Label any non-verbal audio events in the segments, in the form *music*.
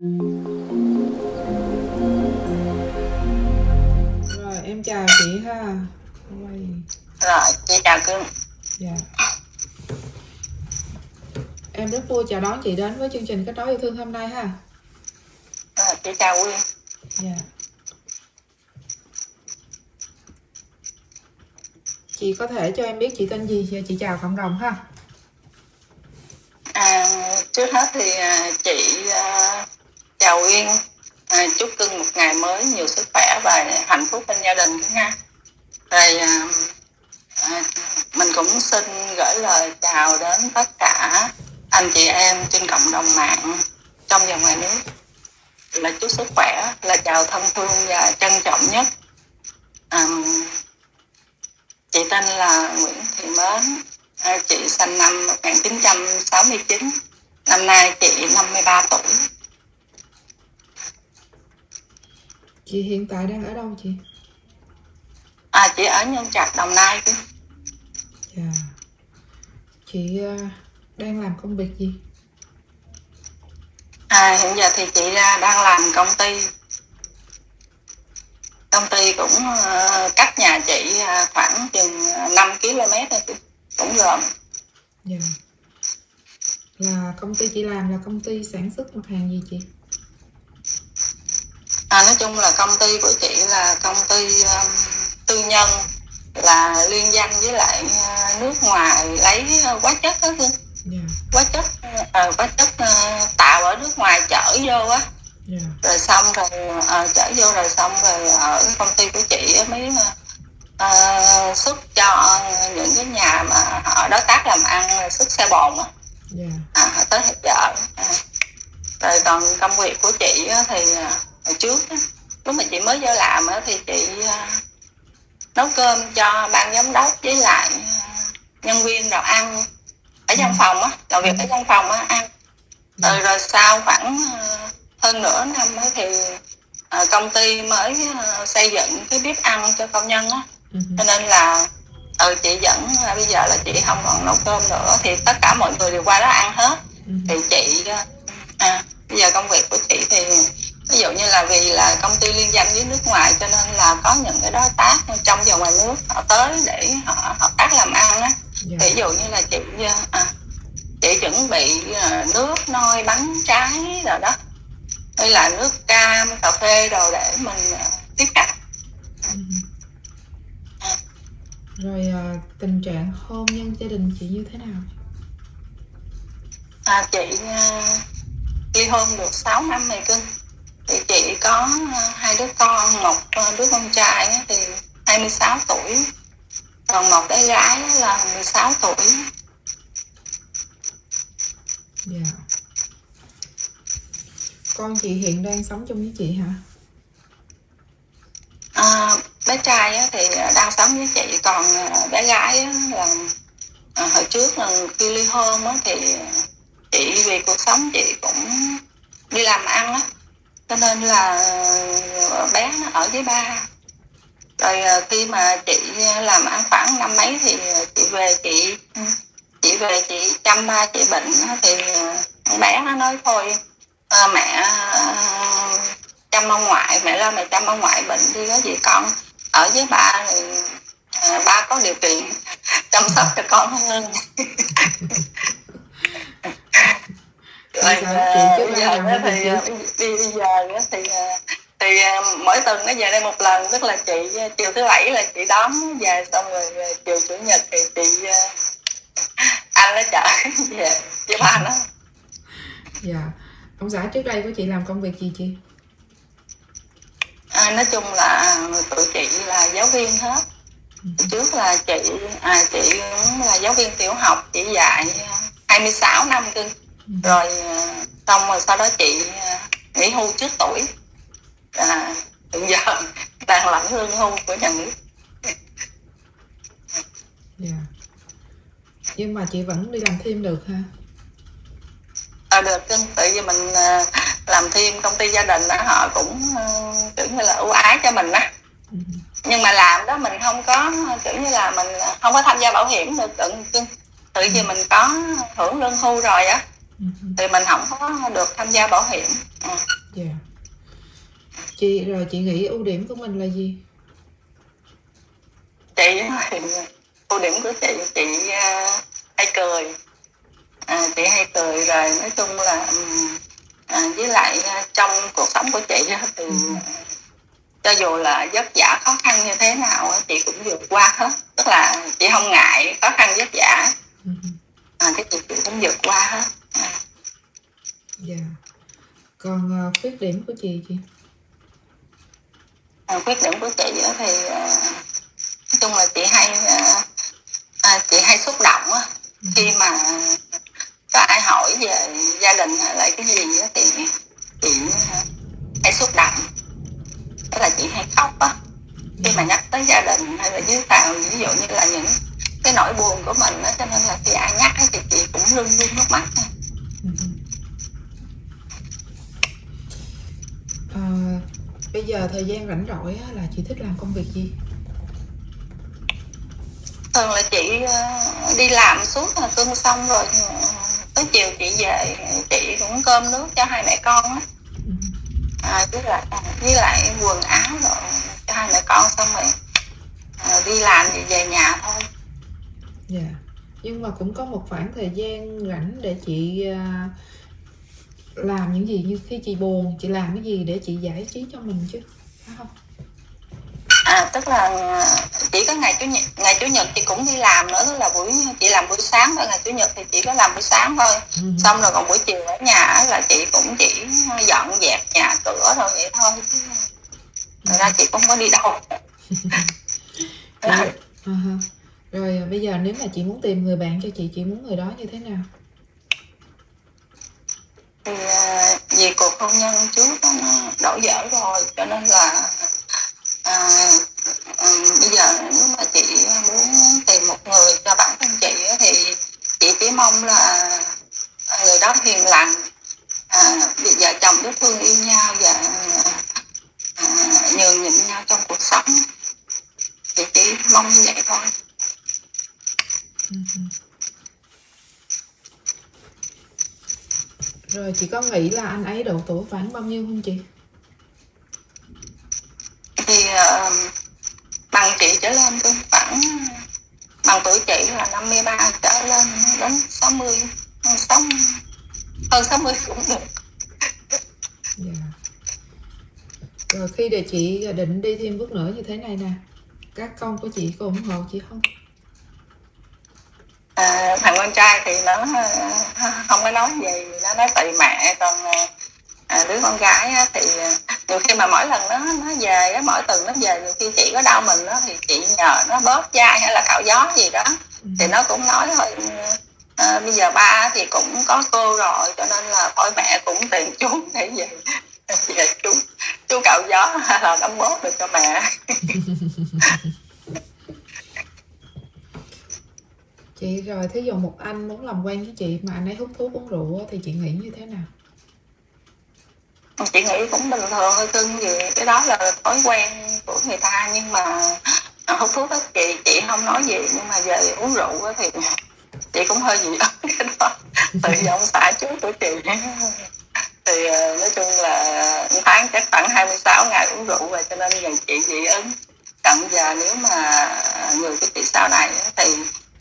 Rồi em chào chị ha. Rồi, chị chào cưng. Dạ. Em rất vui chào đón chị đến với chương trình kết nối yêu thương hôm nay ha. À, chị chào Quyên. Dạ. Chị có thể cho em biết chị tên gì và chị chào cộng đồng ha. À, trước hết thì à, chị à, chào Uyên à, chúc cưng một ngày mới nhiều sức khỏe và hạnh phúc bên gia đình cưng ha rồi à, à, mình cũng xin gửi lời chào đến tất cả anh chị em trên cộng đồng mạng trong và ngoài nước. Là chúc sức khỏe là chào thân thương và trân trọng nhất. À, chị tên là Nguyễn Thị Mến. À, chị sinh năm 1969 năm nay chị 53 tuổi. Chị hiện tại đang ở đâu chị? à chị ở Nhân Trạch Đồng Nai chứ Dạ. Chị ờ, đang làm công việc gì? à hiện giờ thì chị ra đang làm công ty công ty cũng ờ, cách nhà chị ờ, khoảng chừng 5 km thôi chị cũng gần Dạ. Là công ty chị làm là công ty sản xuất mặt hàng gì chị? À, nói chung là công ty của chị là công ty um, tư nhân là liên danh với lại ờ, nước ngoài lấy hóa chất đó cưng Dạ. hóa chất ờ, hóa chất ờ, tạo ở nước ngoài chở vô á Dạ. rồi xong rồi ờ, chở vô rồi xong rồi ở công ty của chị á mới ờ, xuất cho những cái nhà mà họ đối tác làm ăn xuất xe bồn á Dạ. à, tới hỗ trợ à. rồi còn công việc của chị thì à, hồi trước lúc mà chị mới vô làm thì chị à, nấu cơm cho ban giám đốc với lại à, nhân viên đồ ăn ở văn phòng á làm việc ở văn phòng á ăn. Rồi, rồi sau khoảng à, hơn nửa năm thì công ty mới xây dựng cái bếp ăn cho công nhân á. Ừ. cho nên là ừ chị vẫn bây giờ là chị không còn nấu cơm nữa thì tất cả mọi người đều qua đó ăn hết. Ừ. thì chị à, bây giờ công việc của chị thì ví dụ như là vì là công ty liên danh với nước ngoài cho nên là có những cái đối tác trong và ngoài nước họ tới để họ hợp tác làm ăn á Dạ. ví dụ như là chị à, chị chuẩn bị à, nước nôi bánh trái rồi đó hay là nước cam cà phê đồ để mình à, tiếp cận Ừ. Rồi ờ, tình trạng hôn nhân gia đình chị như thế nào? À, chị à, ly hôn được 6 năm rồi cưng thì chị có hai đứa con một à, đứa con trai thì 26 tuổi còn một bé gái là 16 tuổi Dạ. Con chị hiện đang sống chung với chị hả? à, bé trai thì đang sống với chị còn à, bé gái là à, hồi trước là khi ly hôn thì chị vì cuộc sống chị cũng đi làm ăn á cho nên là ờ, bé nó ở với ba. Rồi ờ, khi mà chị làm ăn khoảng năm mấy thì chị về chị chị về chị chăm ba chị bệnh thì ờ, bé nó nói thôi à, mẹ chăm ông ngoại mẹ lo mẹ chăm ông ngoại bệnh đi có gì con ở với ba thì à, ba có điều kiện *laughs* chăm sóc cho con hơn. *laughs* Chị à, trước đây giờ cái thì à, bây bây giờ thì à, thì à, mỗi tuần nó về đây một lần tức là chị à, chiều thứ bảy là chị đón về xong rồi à, chiều chủ nhật thì chị à, anh nó chở *laughs* về với ba nó. Dạ. Ông xã trước đây của chị làm công việc gì chị? à, nói chung là tụi chị là giáo viên hết. Trước là chị à, chị cũng là giáo viên tiểu học chị dạy à, 26 năm cưng rồi à, xong rồi sau đó chị à, nghỉ hưu trước tuổi à, hiện giờ *laughs* đang lãnh lương hưu của nhà nước Dạ. Nhưng mà chị vẫn đi làm thêm được ha? à, được tại vì mình à, làm thêm công ty gia đình đó họ cũng kiểu như là ưu ái cho mình á Ừ. nhưng mà làm đó mình không có kiểu như là mình không có tham gia bảo hiểm được cưng tự vì mình có hưởng lương hưu rồi á. Thì mình không có được tham gia bảo hiểm ừ. Dạ. Chị rồi chị nghĩ ưu điểm của mình là gì? chị ưu điểm của chị chị à, hay cười à, chị hay cười rồi nói chung là à, với lại à, trong cuộc sống của chị thì cho dù là vất vả khó khăn như thế nào chị cũng vượt qua hết tức là chị không ngại khó khăn vất vả Ừ. à, cái chị, cũng vượt qua hết à. Còn ờ, khuyết điểm của chị chị? à, khuyết điểm của chị á thì à, nói chung là chị hay à, à, chị hay xúc động á. Ừ. khi mà có ai hỏi về gia đình hay là cái gì á thì chị à, hay xúc động. Tức là chị hay khóc á. Khi mà nhắc tới gia đình hay là dưới tàu ví dụ như là những cái nỗi buồn của mình á cho nên là khi ai nhắc thì chị cũng rưng rưng nước mắt Ờ, bây giờ thời gian rảnh rỗi á, là chị thích làm công việc gì? thường là chị ờ, đi làm suốt là cơm xong rồi ờ, tới chiều chị về chị cũng cơm nước cho hai mẹ con á Ừ. à, với lại với lại quần áo rồi cho hai mẹ con xong rồi à, đi làm thì về nhà thôi Dạ. Nhưng mà cũng có một khoảng thời gian rảnh để chị à, làm những gì như khi chị buồn chị làm cái gì để chị giải trí cho mình chứ phải không? à tức là chỉ có ngày chủ nhật ngày chủ nhật chị cũng đi làm nữa tức là buổi chị làm buổi sáng thôi ngày chủ nhật thì chỉ có làm buổi sáng thôi Ừ. xong rồi còn buổi chiều ở nhà á là chị cũng chỉ dọn dẹp nhà cửa thôi vậy thôi Thật ra chị cũng không có đi đâu *laughs* à. Rồi à, bây giờ nếu mà chị muốn tìm người bạn cho chị chị muốn người đó như thế nào? Thì ờ, vì cuộc hôn nhân trước nó đổ dở rồi cho nên là à, à, bây giờ nếu mà chị muốn tìm một người cho bản thân chị thì chị chỉ mong là người đó hiền lành. À, vợ chồng rất thương yêu nhau và à, nhường nhịn nhau trong cuộc sống. Chị chỉ mong như vậy thôi. Ừ, ừ. Rồi chị có nghĩ là anh ấy độ tuổi khoảng bao nhiêu không chị? thì ờ, bằng chị trở lên cũng khoảng bằng tuổi chị là 53 trở lên đến 60 sáu hơn 60 cũng được Dạ. Rồi khi để chị định đi thêm bước nữa như thế này nè Các con của chị có ủng hộ chị không? À, thằng con trai thì nó ờ, không có nói gì nó nói tùy mẹ còn à, đứa con gái á, thì nhiều khi mà mỗi lần nó nó về á, mỗi tuần nó về nhiều khi chị có đau mình á, thì chị nhờ nó bóp chai hay là cạo gió gì đó Ừ. thì nó cũng nói thôi à, bây giờ ba thì cũng có cô rồi cho nên là thôi mẹ cũng tìm chú để về *laughs* về chú chú cạo gió hay *laughs* là đóng bóp được cho mẹ *laughs* Chị rồi, thí dụ một anh muốn làm quen với chị mà anh ấy hút thuốc uống rượu thì chị nghĩ như thế nào? chị nghĩ cũng bình thường thôi cưng vì cái đó là thói quen của người ta, nhưng mà hút thuốc đó chị chị không nói gì, nhưng mà về uống rượu thì chị cũng hơi dị ứng *laughs* cái đó tự ông xả trước của chị. Thì ờ, nói chung là tháng chắc khoảng 26 ngày uống rượu rồi, cho nên giờ chị dị ứng. Cận giờ nếu mà người của chị sau này thì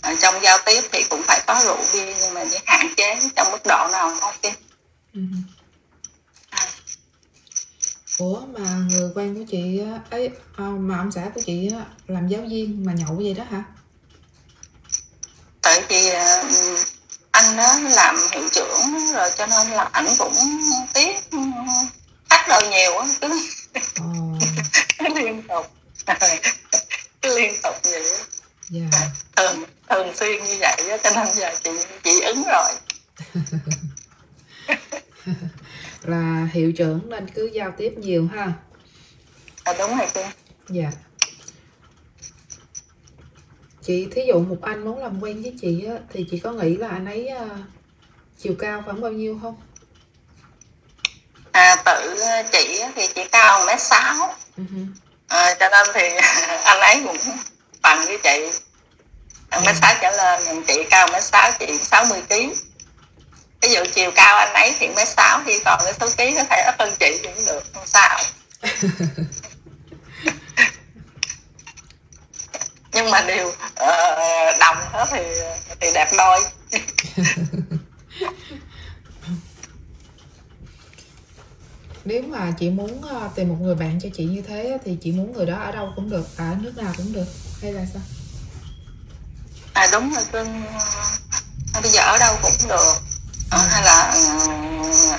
ờ, trong giao tiếp thì cũng phải có rượu bia nhưng mà chỉ hạn chế trong mức độ nào thôi chứ Ừ. Ủa mà người quen của chị ấy à, mà ông xã của chị làm giáo viên mà nhậu vậy đó hả? tại vì ờ, anh đó làm hiệu trưởng rồi cho nên là ảnh cũng tiếc thắt đầu nhiều á cứ Ồ, liên tục cứ liên tục *laughs* vậy á. dạ. thường thường xuyên như vậy á cho nên giờ chị chị ứng rồi *laughs* Là hiệu trưởng nên cứ giao tiếp nhiều ha. à, đúng rồi cưng Dạ. Chị thí dụ một anh muốn làm quen với chị á, thì chị có nghĩ là anh ấy à, chiều cao khoảng bao nhiêu không? à, tự chị á thì chị cao mét sáu hử. à, cho nên thì *laughs* anh ấy cũng bằng với chị. Một mét sáu trở lên còn chị cao mét sáu chị 60 kg ví dụ chiều cao anh ấy thì mét sáu thì còn cái số ký có thể ít hơn chị cũng được không sao. *laughs* Nhưng mà đều uh, đồng hết thì thì đẹp đôi. *laughs* Nếu mà chị muốn ờ, tìm một người bạn cho chị như thế thì chị muốn người đó ở đâu cũng được ở nước nào cũng được hay là sao à đúng rồi cưng à, bây giờ ở đâu cũng được à, hay là ừ,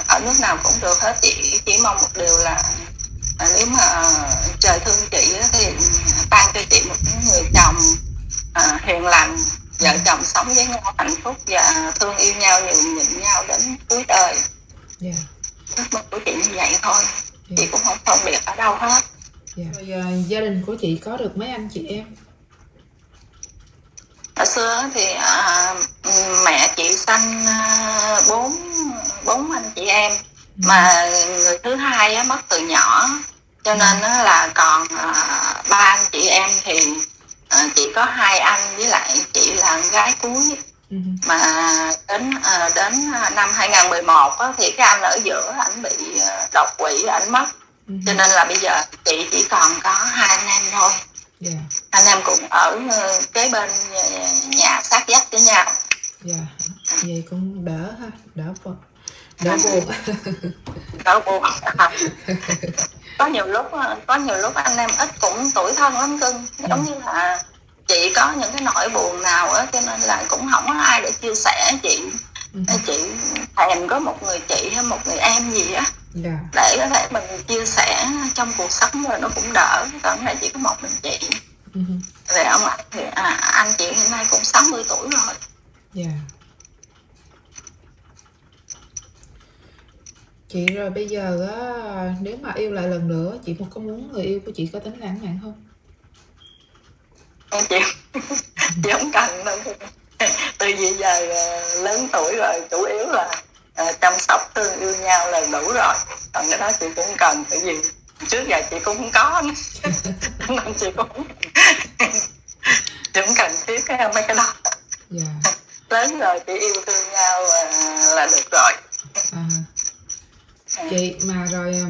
ở nước nào cũng được hết chị chỉ mong một điều là à, nếu mà trời thương chị thì ban cho chị một người chồng à, hiền lành vợ ừ. chồng sống với nhau hạnh phúc và thương yêu nhau nhường nhịn nhau đến cuối đời yeah. Dạ. ước mơ của chị như vậy thôi yeah. chị dạ. cũng không phân biệt ở đâu hết yeah. Dạ. Rồi, uh, gia đình của chị có được mấy anh chị em hồi xưa thì à, mẹ chị sanh à, bốn bốn anh chị em ừ. mà người thứ hai á, mất từ nhỏ cho ừ. nên á, là còn à, ba anh chị em thì à, chỉ có hai anh với lại chị là gái cuối ừ. mà đến à, đến năm 2011 á, thì cái anh ở giữa ảnh bị à, đột quỵ ảnh mất ừ. cho nên là bây giờ chị chỉ còn có hai anh em thôi yeah. Dạ. anh em cũng ở ờ, kế bên nhà sát vách với nhau dạ yeah. vậy cũng đỡ ha đỡ phật đỡ buồn đỡ buồn có nhiều lúc ờ, có nhiều lúc anh em ít cũng tuổi thân lắm cưng giống. Dạ. như là chị có những cái nỗi buồn nào á cho nên là cũng không có ai để chia sẻ chị ừ. chị thèm có một người chị hay một người em gì á yeah. Dạ. để có thể mình chia sẻ trong cuộc sống rồi nó cũng đỡ còn này chỉ có một mình chị uh-huh. ông anh thì à, anh chị hiện nay cũng 60 tuổi rồi yeah. Dạ. chị rồi bây giờ á nếu mà yêu lại lần nữa chị có muốn người yêu của chị có tính lãng mạn không em chị *laughs* chị không cần đâu *laughs* từ bây giờ à, lớn tuổi rồi chủ yếu là uh, chăm sóc thương yêu nhau là đủ rồi còn cái đó chị cũng cần tại vì trước giờ chị cũng không có *laughs* nên chị cũng *laughs* cũng cần thiết cái mấy cái đó yeah. Dạ. lớn rồi chị yêu thương nhau là, là được rồi à. chị mà rồi ờ,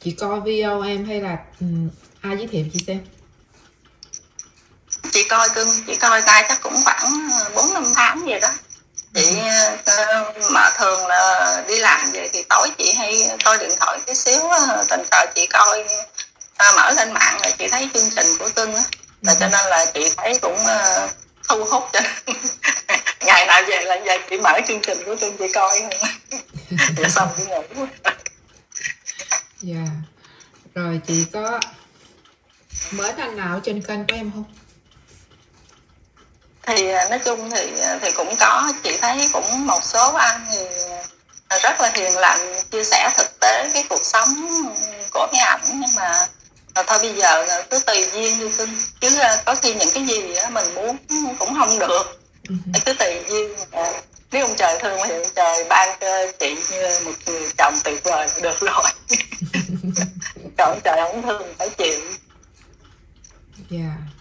chị coi video em hay là um, ai giới thiệu chị xem chị coi cưng chị coi tay chắc cũng khoảng bốn năm tháng vậy đó. Chị ờ, mà thường là đi làm về thì tối chị hay coi điện thoại cái xíu tình cờ chị coi mở lên mạng là chị thấy chương trình của cưng là cho nên là chị thấy cũng thu hút cho *laughs* ngày nào về là về chị mở chương trình của cưng chị coi *laughs* rồi xong đi ngủ. Dạ. Rồi chị có mới anh nào trên kênh của em không thì à, nói chung thì à, thì cũng có chị thấy cũng một số anh thì à, rất là hiền lành chia sẻ thực tế cái cuộc sống của cái ảnh. Nhưng mà thôi bây giờ cứ tùy duyên như cưng chứ có khi những cái gì mình muốn cũng không được. Ừ. cứ tùy duyên nếu ông trời thương thì ông trời ban cho chị như một người chồng tuyệt vời được rồi. *laughs* Còn ông trời không thương phải chịu. Dạ. yeah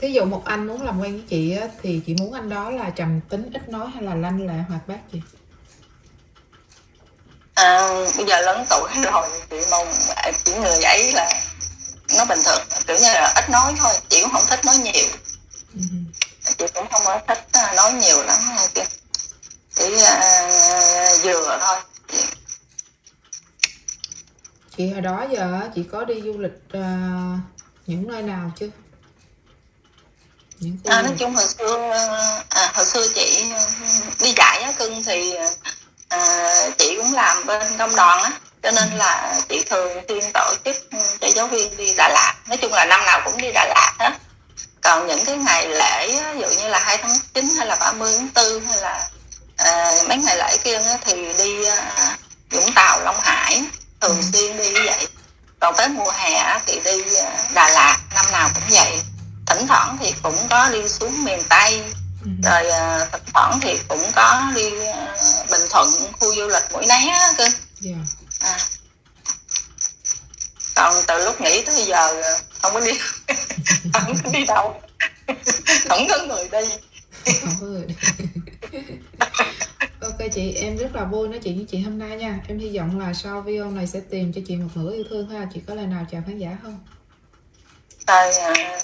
thí dụ một anh muốn làm quen với chị á, thì chị muốn anh đó là trầm tính ít nói hay là lanh lẹ hoạt bát chị? À, bây giờ lớn tuổi *laughs* rồi chị mong chỉ người ấy là nó bình thường kiểu như là ít nói thôi chị cũng không thích nói nhiều. Uh-huh. chị cũng không có thích à, nói nhiều lắm kia chỉ uh, vừa thôi. Chị hồi đó giờ chị có đi du lịch uh, những nơi nào chưa à, nói chung hồi xưa à, hồi xưa chị đi dạy á cưng thì à, chị cũng làm bên công đoàn á cho nên là chị thường xuyên tổ chức cho giáo viên đi Đà Lạt. Nói chung là năm nào cũng đi Đà Lạt hết. Còn những cái ngày lễ ví dụ như là 2 tháng 9 hay là 30 tháng 4 hay là à, mấy ngày lễ kia á, thì đi à, Vũng Tàu Long Hải thường ừ. xuyên đi như vậy. Còn tới mùa hè thì đi Đà Lạt năm nào cũng vậy thỉnh thoảng thì cũng có đi xuống miền tây ừ. rồi uh, thỉnh thoảng thì cũng có đi uh, bình thuận khu du lịch mũi né cơ yeah. Dạ. à. còn từ lúc nghỉ tới giờ không có đi *laughs* không có đi đâu không có người đi không có người đi *laughs* ok chị em rất là vui nói chuyện với chị hôm nay nha em hy vọng là sau video này sẽ tìm cho chị một nửa yêu thương ha chị có lời nào chào khán giả không Rồi, à,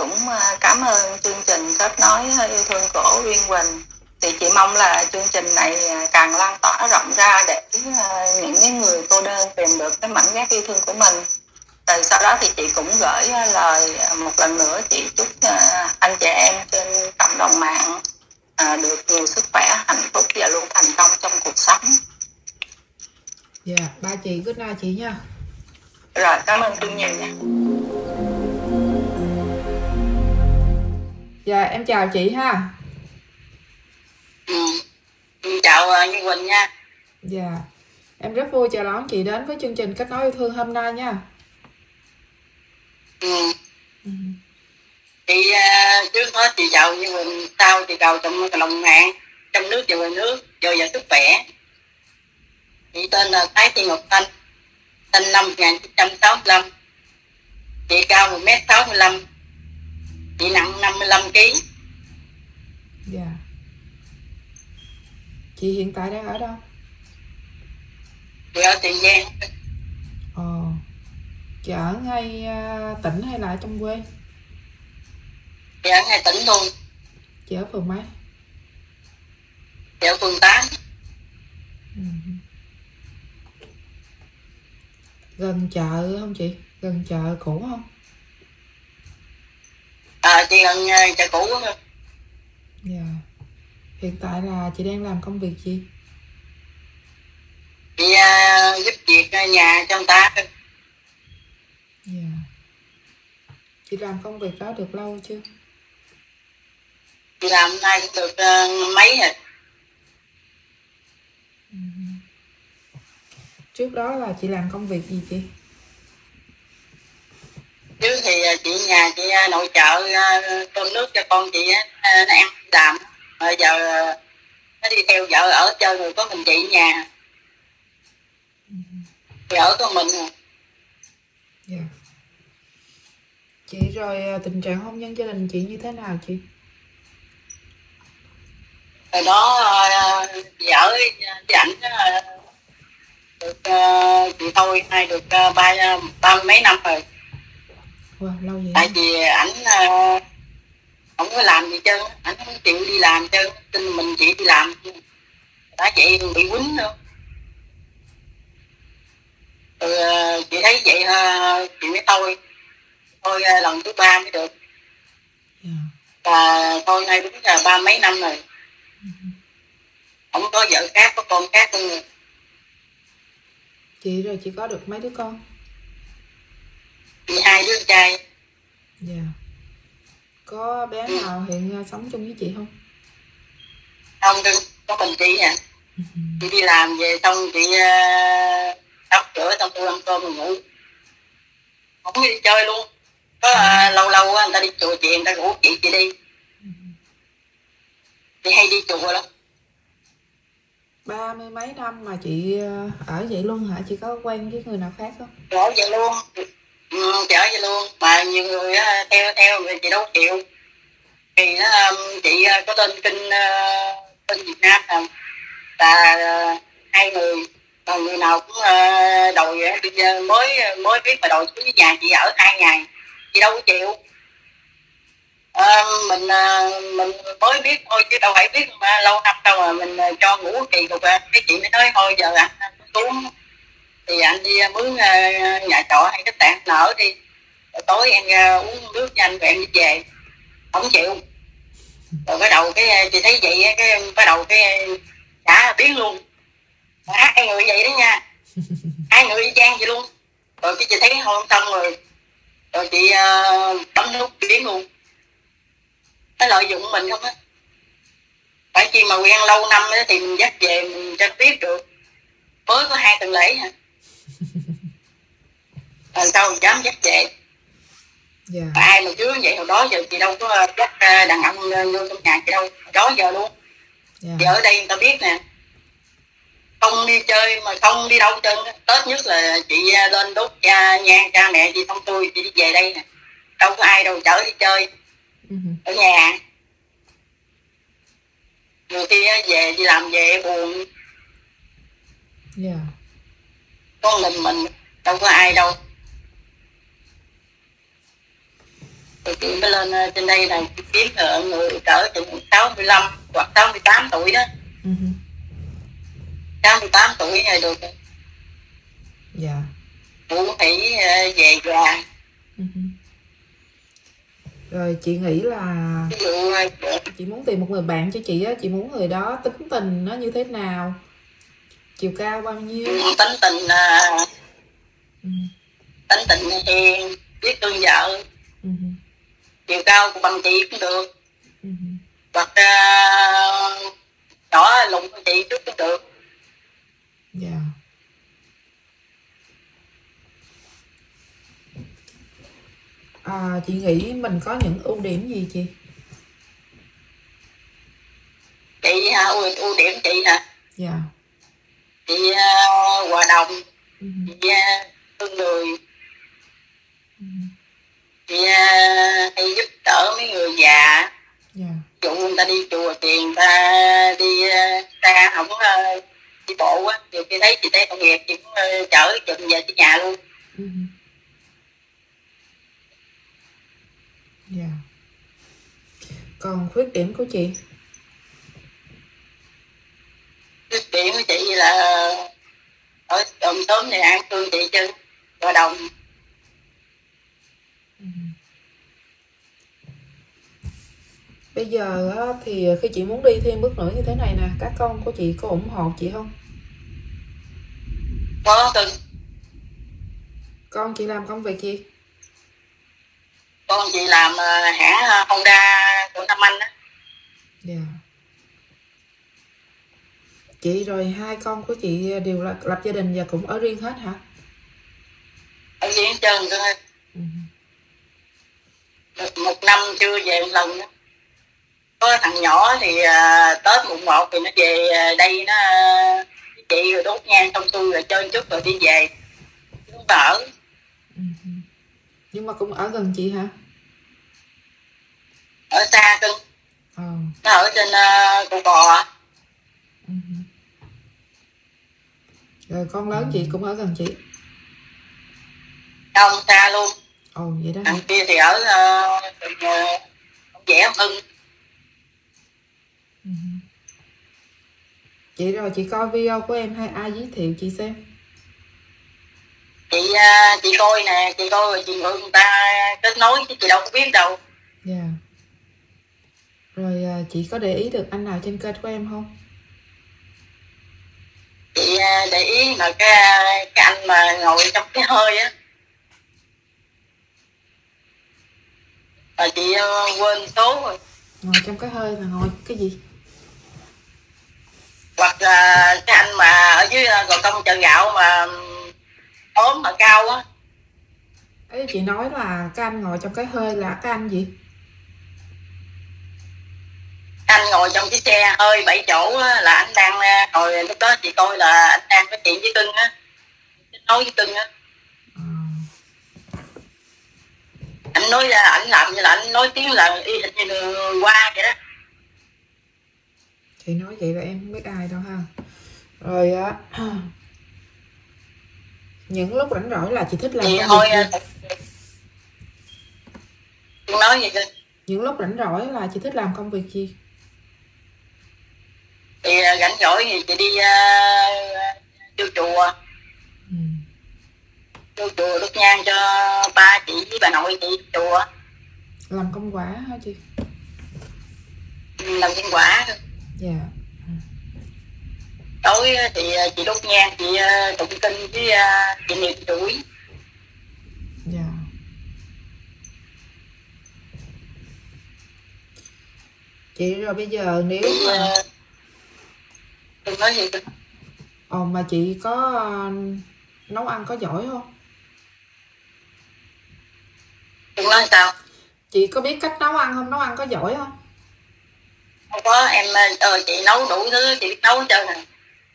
cũng à, cảm ơn chương trình kết nối yêu thương cổ Uyên Quỳnh. Thì chị mong là chương trình này à, càng lan tỏa rộng ra để à, những cái người cô đơn tìm được cái mảnh ghép yêu thương của mình. Rồi sau đó thì chị cũng gửi lời một lần nữa chị chúc anh chị em trên cộng đồng mạng được nhiều sức khỏe hạnh phúc và luôn thành công trong cuộc sống. Dạ ba chị good night chị nha. Rồi cảm ơn chương nhiều nha dạ em chào chị ha ừ. chào uh, Như Quỳnh nha dạ em rất vui chào đón chị đến với chương trình kết nối yêu thương hôm nay nha ừ. Ừ. chị uh, trước hết chị chào Như Quỳnh sau chị chào trong lòng mạng trong nước và ngoài nước dồi dào sức khỏe chị tên là Thái Thị Ngọc Thanh sinh năm 1965 chị cao 1m65 chị nặng 55 kg dạ. Chị hiện tại đang ở đâu? Chị ở Tiền Giang. Ờ. Chị ở ngay à, tỉnh hay là ở trong quê? Chị ở ngay tỉnh luôn. Chị ở phường mấy? Chị ở phường 8 Ừ. gần chợ không chị? Gần chợ cũ không à, chị uh, chợ cũ đó. dạ. Hiện tại là chị đang làm công việc gì? Chị uh, giúp việc nhà cho người ta. Dạ. Chị làm công việc đó được lâu chưa? Chị làm nay cũng được uh, mấy rồi. Ừ. trước đó là chị làm công việc gì chị chứ thì uh, chị nhà chị uh, nội trợ uh, cơm nước cho con chị nó ăn làm bây giờ nó đi theo vợ ở chơi rồi có mình chị nhà. Ở con mình à. dạ. Chị rồi à, tình trạng hôn nhân gia đình chị như thế nào chị? Rồi đó vợ với ảnh được chị thôi nay được ba ba mấy năm rồi wow lâu vậy? Tại vì ảnh uh, không có làm gì trơn ảnh không chịu đi làm trơn tin mình chị đi làm. Đã vậy bị quýnh nữa. Rồi uh, chị thấy vậy uh, chị mới thôi. Thôi uh, lần thứ ba mới được. Dạ. Và thôi nay đúng là ba mấy năm rồi. Không có vợ khác có con khác luôn rồi. chị rồi chị có được mấy đứa con chị hai đứa trai. Dạ. Có bé Ừ. nào hiện à, sống chung với chị không? Không đừng có mình chị à chị đi làm về xong chị uh, tắm rửa xong tôi ăn cơm rồi ngủ. Không đi chơi luôn. Có uh, lâu lâu người ta đi chùa chị người ta rủ chị chị đi. Chị hay đi chùa lắm. Ba mươi mấy năm mà chị à, ở vậy luôn hả? Chị có quen với người nào khác không? Ở vậy luôn ừ, chị vậy luôn. Mà nhiều người ờ, theo theo người chị đâu chịu. Thì nó chị ờ, có tên kinh kinh Việt Nam là, là hai người mà người nào cũng đòi mới mới biết mà đòi xuống với nhà chị ở hai ngày. Chị đâu có chịu. À, mình mình mới biết thôi chứ đâu phải biết mà lâu năm đâu mà mình cho ngủ kỳ cục cái chị mới nói thôi giờ anh xuống thì anh đi mướn ờ, nhà trọ hay khách tạng nở đi. Rồi tối em ờ, uống nước nhanh rồi em đi về. Không chịu. Rồi bắt đầu cái ờ, chị thấy vậy cái bắt đầu cái đã biến luôn. Hai người vậy đó nha. Hai người y chang vậy luôn. Rồi cái chị thấy hôn xong rồi rồi chị uh, bấm nút biến luôn. Nó lợi dụng mình không á. Phải chi mà quen lâu năm thì mình dắt về mình cho biết được. Mới có hai tuần lễ hả? *laughs* rồi sao dám dắt về. Dạ. Tại ai mà chứ vậy hồi đó giờ chị đâu có dắt ờ, đàn ông vô trong nhà chị đâu đó giờ luôn. Dạ. Chị ở đây người ta biết nè. Không đi chơi mà không đi đâu trơn tết nhất là chị ờ, lên đốt cha nhang cha mẹ chị không tôi chị đi về đây nè. Đâu có ai đâu chở đi chơi. Ừ. ở nhà. Nhiều khi về đi làm về buồn. Dạ có mình mình đâu có ai đâu. Rồi chị mới lên ờ, trên đây này kiếm ờ, người cỡ chừng 65 hoặc 68 tuổi đó. Ừ hứ, 68 tuổi rồi được. Dạ. Ngủ nghỉ ờ, về già. Ừ rồi chị nghĩ là ờ, chị muốn tìm một người bạn cho chị á chị muốn người đó tính tình nó như thế nào chiều cao bao nhiêu? Tính tình ờ, ừ. tính tình hiền biết thương vợ. Ừ. Chiều cao của bằng chị cũng được. Ừ. Hoặc uh, nhỏ lụng của chị chút cũng được. Dạ. À, chị nghĩ mình có những ưu điểm gì chị? Chị hả ưu, ưu điểm chị hả? Dạ chị uh, hòa đồng. Chị uh, thương người. Chị uh, hay giúp đỡ mấy người già. Dạ. Ví dụ người ta đi chùa tiền ta đi uh, xa không uh, đi bộ á nhiều khi thấy chị thấy tội nghiệp chị cũng uh, chở chừng về tới nhà luôn. Ừ. Hứ. dạ. Còn khuyết điểm của chị cái chuyện của chị là ở ôm tóm này ăn thương chị chứ hòa đồng. Bây giờ thì khi chị muốn đi thêm bước nữa như thế này nè, các con của chị có ủng hộ chị không? có cưng Con chị làm công việc gì? con chị làm uh, hãng Honda của Nam Anh á Dạ. Chị rồi hai con của chị đều là lập gia đình và cũng ở riêng hết hả? ở cơ Ừ. được một năm chưa về một lần nữa. có thằng nhỏ thì uh, tết mùng một thì nó về uh, đây nó với chị rồi đốt nhang xong xuôi rồi chơi chút rồi đi về nó ở Ừ. Nhưng mà cũng ở gần chị hả? ở xa cưng Ờ. nó ở trên uh, cầu bò Ừ. Rồi con lớn chị cũng ở gần chị. không xa luôn Ồ vậy đó thằng kia thì ở uh, uh, vẽ Ừ. Chị rồi chị coi video của em hay ai giới thiệu chị xem? chị uh, chị coi nè chị coi rồi chị người ta kết nối chứ chị đâu có biết đâu Dạ. Rồi à, chị có để ý được anh nào trên kênh của em không? Chị à, để ý mà cái cái anh mà ngồi trong cái hơi á mà chị ờ, quên số rồi Ngồi trong cái hơi là ngồi cái gì? hoặc là cái anh mà ở dưới gò công chợ gạo mà ốm mà cao á Ấy chị nói là cái anh ngồi trong cái hơi là cái anh gì? Anh ngồi trong cái xe hơi bảy chỗ á, là anh đang ờ, ngồi lúc đó chị coi là anh đang nói chuyện với cưng á nói với cưng á Ờ, anh nói ra anh làm như là anh nói tiếng là y hình như qua vậy đó chị nói vậy là em không biết ai đâu ha. Rồi á *clears throat* những lúc rảnh rỗi là chị thích làm thì thôi gì? ờ, nói vậy cưng Những lúc rảnh rỗi là chị thích làm công việc gì? Thì ờ, rảnh rỗi thì chị đi uh, vô chùa Ừ. vô chùa đốt nhang cho ba chị với bà nội chị chùa Làm công quả hả chị? làm nhân quả Dạ. tối thì ờ, chị đốt nhang chị tụng kinh với chị niệm tuổi Dạ. Chị rồi bây giờ nếu mà đừng nói gì cưng. Ồ mà chị có ờ, nấu ăn có giỏi không? đừng nói sao Chị có biết cách nấu ăn không? Nấu ăn có giỏi không? không có em ờ chị nấu đủ thứ chị biết nấu trơn à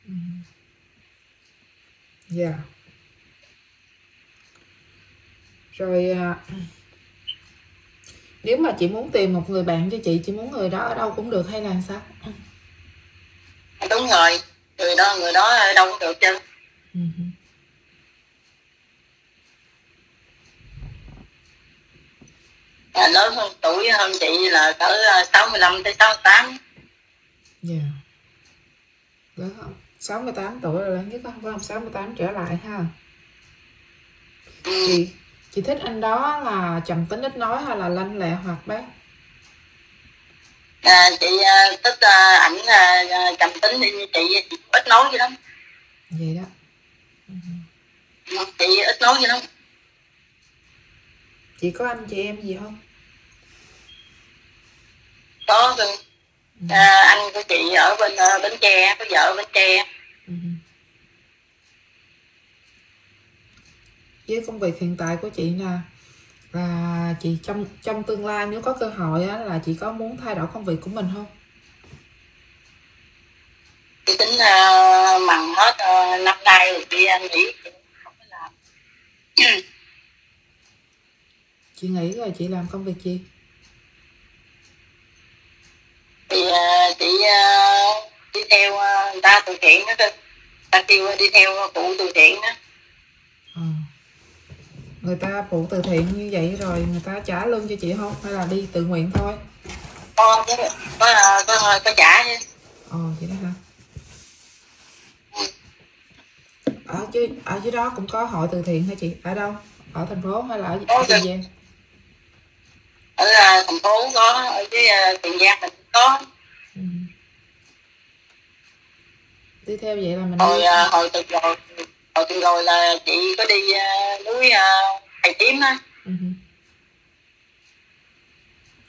Ừ. Dạ. Rồi à, nếu mà chị muốn tìm một người bạn cho chị, chị muốn người đó ở đâu cũng được hay là sao? Đúng rồi người đó người đó đâu có được chứ. À, lớn hơn tuổi hơn chị là cỡ 65 tới 68 dạ. Lớn không 68 tuổi là lớn nhất đó, phải không 68 trở lại ha. Ừ. chị chị thích anh đó là trầm tính ít nói hay là lanh lẹ hoạt bát à, chị uh, thích uh, ảnh uh, trầm tính như chị, chị ít nói gì lắm. Vậy đó. Ừ. chị ít nói gì lắm. Chị có anh chị em gì không? Có à, anh của chị ở bên uh, bến tre có vợ ở bến tre. Ừ. với công việc hiện tại của chị nè là chị trong trong tương lai nếu có cơ hội á, là chị có muốn thay đổi công việc của mình không? Chị tính uh, mặn hết uh, năm nay rồi chị anh nghỉ. Không có làm. *clears throat* Chị nghĩ rồi chị làm công việc gì? Thì uh, chị uh, đi theo uh, người ta từ thiện đó ta kêu đi theo phụ từ thiện đó. Ờ. người ta phụ từ thiện như vậy rồi người ta trả lương cho chị không? Hay là đi tự nguyện thôi? Có có có, có, có trả chứ. Ờ vậy đó hả? Ở chứ ở dưới đó cũng có hội từ thiện hả chị? Ở đâu? Ở thành phố hay là ở, ở tiền giang? Ở uh, thành phố có ở dưới uh, tiền giang mình có. Ừ. đi theo vậy là mình hồi đi... uh, hồi từ rồi từ rồi là chị có đi uh, núi uh, thầy tím á. Ừ.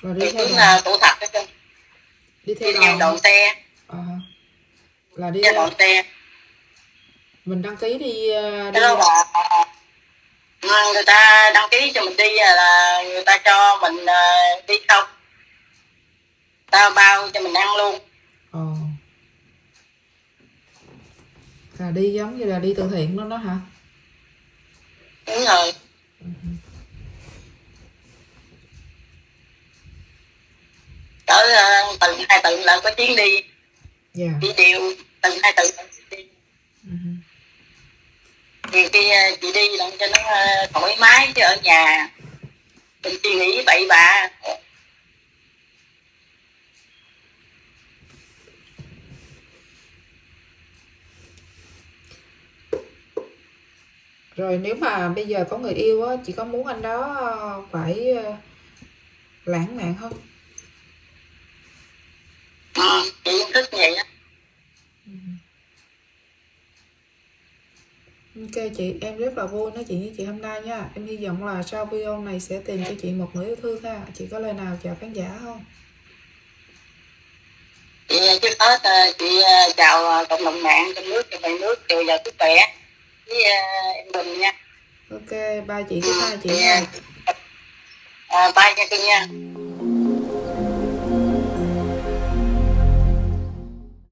rồi đi theo là tổ thật đó đi theo đi theo đoàn đoàn xe. Ờ. là đi theo đoàn xe. Mình đăng ký đi ờ, đi. Đó là ờ, người ta đăng ký cho mình đi là người ta cho mình uh, đi không. Ta bao cho mình ăn luôn. Ờ là đi giống như là đi từ thiện đó đó hả? Đúng rồi. Cỡ uh, tuần hai tuần là có chuyến đi. Dạ. Đi đều tuần hai tuần đi. Ừ. thì khi uh, chị đi làm cho nó uh, thoải mái chứ ở nhà. Mình suy nghĩ bậy bạ rồi nếu mà bây giờ có người yêu á chị có muốn anh đó ờ, phải ờ, lãng mạn không? Ừ, chị thích vậy á. Ok chị em rất là vui nói chuyện với chị hôm nay nha. Em hy vọng là sau video này sẽ tìm cho chị một người yêu thương ha. Chị có lời nào chào khán giả không? Chị trước hết ờ, chị ờ, chào ờ, cộng đồng mạng trong nước trong ngoài nước đều giàu sức khỏe với ờ, em Bình nha. Ok ba chị với hai chị nha. Ờ, à, bye nha cưng nha